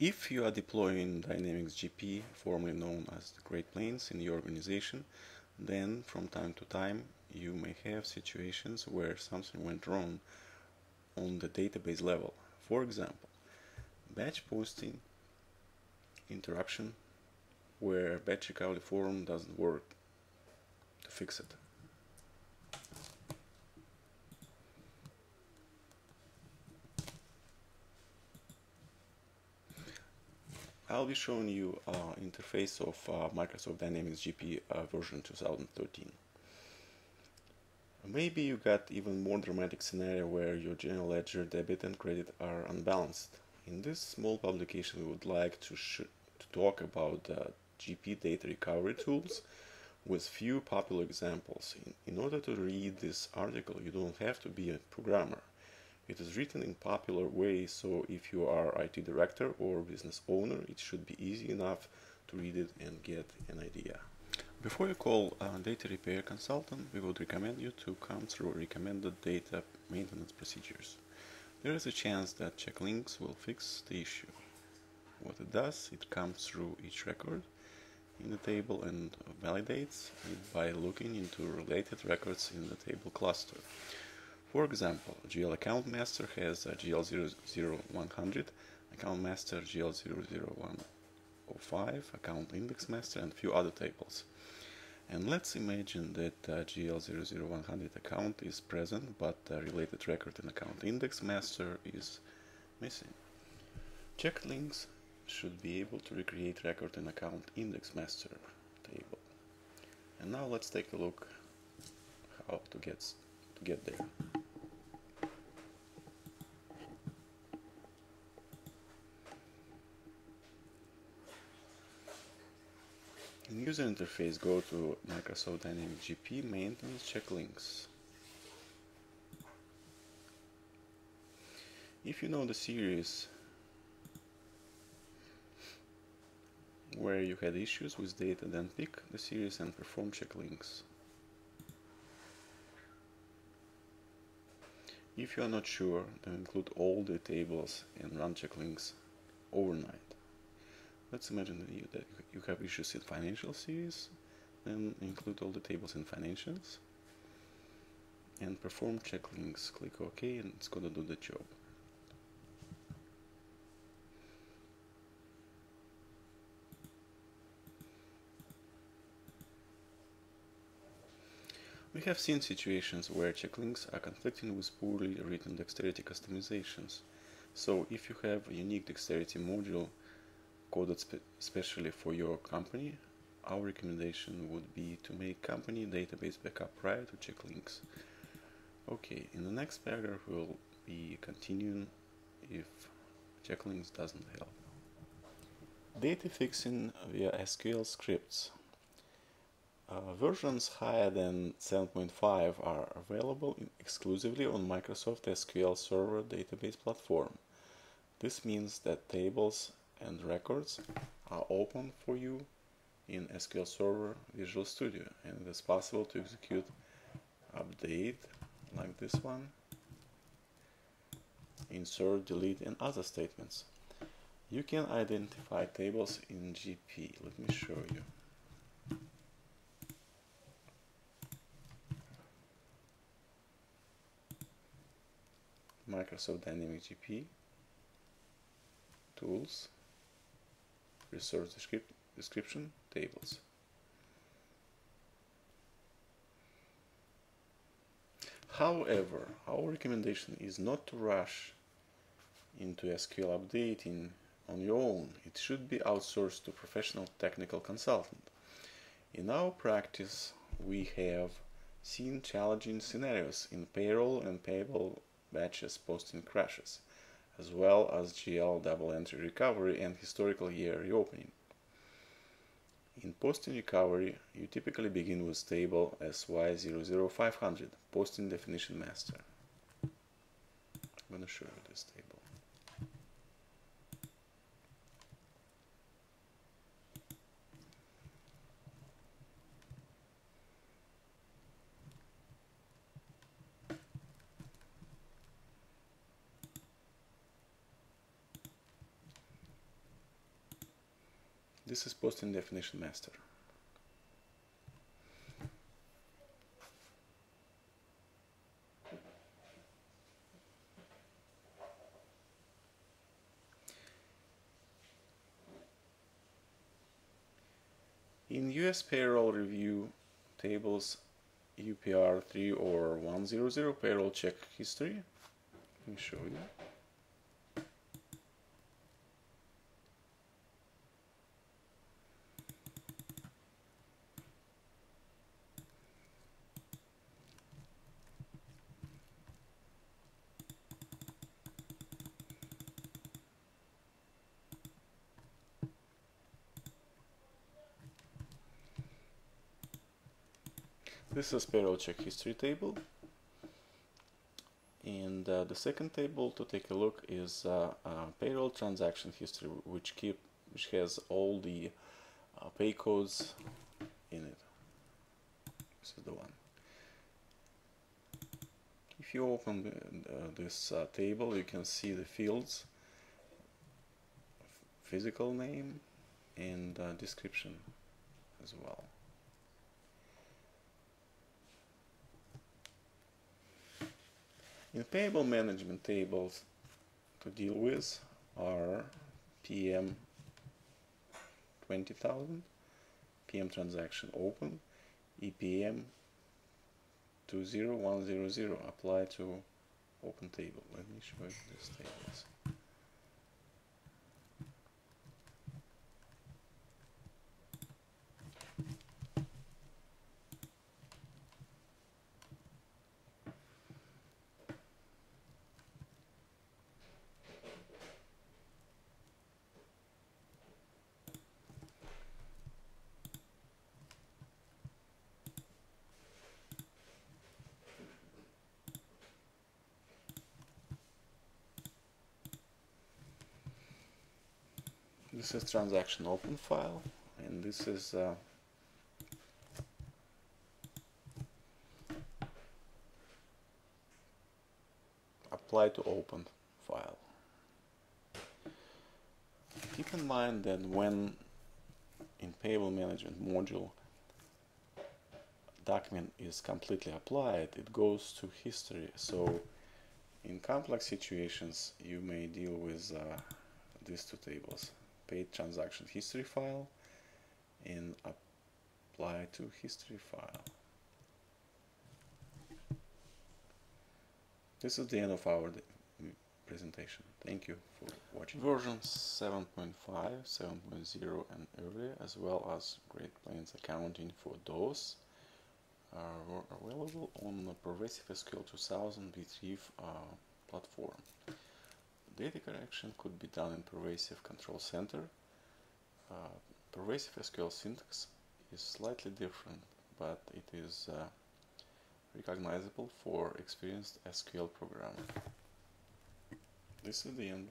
If you are deploying Dynamics GP, formerly known as the Great Plains, in your organization, then from time to time you may have situations where something went wrong on the database level. For example, batch posting interruption where batch recovery form doesn't work to fix it. I'll be showing you uh, interface of uh, Microsoft Dynamics GP uh, version 2013. Maybe you got even more dramatic scenario where your general ledger debit and credit are unbalanced. In this small publication we would like to, to talk about the GP data recovery tools with few popular examples. In, in order to read this article you don't have to be a programmer. It is written in popular way, so if you are IT director or business owner, it should be easy enough to read it and get an idea. Before you call a data repair consultant, we would recommend you to come through recommended data maintenance procedures. There is a chance that checklinks will fix the issue. What it does, it comes through each record in the table and validates it by looking into related records in the table cluster. For example, GL account master has a GL00100, account master GL00105, account index master, and a few other tables. And let's imagine that uh, GL00100 account is present, but the related record in account index master is missing. Check links should be able to recreate record in account index master table. And now let's take a look how to get to get there. User interface, go to Microsoft Dynamics GP maintenance check links. If you know the series where you had issues with data, then pick the series and perform check links. If you are not sure, then include all the tables and run check links overnight. Let's imagine that you, that you have issues in financial series, then include all the tables in financials, and perform check links. Click OK and it's going to do the job. We have seen situations where checklinks are conflicting with poorly written dexterity customizations. So if you have a unique dexterity module coded spe specially for your company, our recommendation would be to make company database backup prior to checklinks. Okay, in the next paragraph we'll be continuing if checklinks doesn't help. Data fixing via SQL scripts. Uh, versions higher than 7.5 are available exclusively on Microsoft SQL Server database platform. This means that tables and records are open for you in SQL Server Visual Studio and it is possible to execute update like this one insert, delete and other statements. You can identify tables in GP. Let me show you. Microsoft Dynamics GP tools resource description tables. However, our recommendation is not to rush into SQL updating on your own. It should be outsourced to professional technical consultant. In our practice, we have seen challenging scenarios in payroll and payable batches posting crashes as well as GL double entry recovery and historical year reopening. In posting recovery, you typically begin with table SY00500, posting definition master. I'm going to show you this table. This is posting definition master. In US payroll review tables UPR 3 or 100 payroll check history, let me show you. This is payroll check history table. And uh, the second table to take a look is uh, uh, payroll transaction history, which keep which has all the uh, pay codes in it. This is the one. If you open this uh, table, you can see the fields, physical name, and uh, description as well. In payable management tables to deal with are PM 20,000, PM transaction open, EPM 20100 apply to open table. Let me show you these tables. This is transaction open file and this is uh, apply to open file. Keep in mind that when in payable management module document is completely applied, it goes to history. So in complex situations, you may deal with uh, these two tables paid transaction history file and apply to history file. This is the end of our presentation. Thank you for watching. Versions 7.5, 7.0 and earlier, as well as Great Plains accounting for DOS are available on the Pervasive SQL 2000 Btrieve uh, platform. Data correction could be done in Pervasive Control Center. Uh, pervasive SQL syntax is slightly different, but it is uh, recognizable for experienced SQL programmer. This is the end